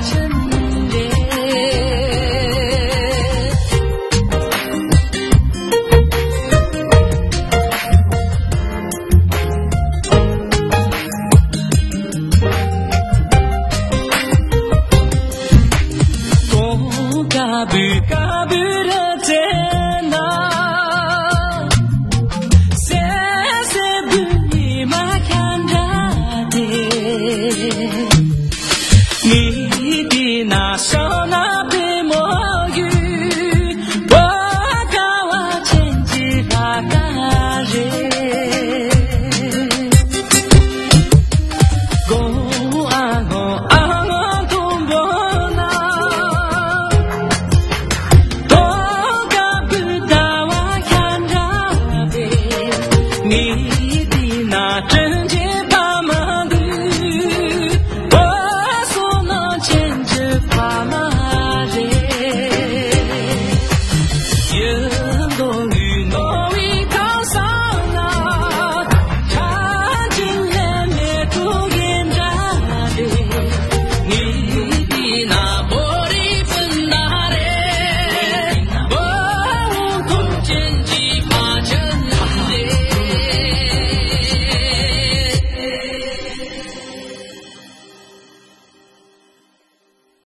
चन्डे को गबे काबिरते me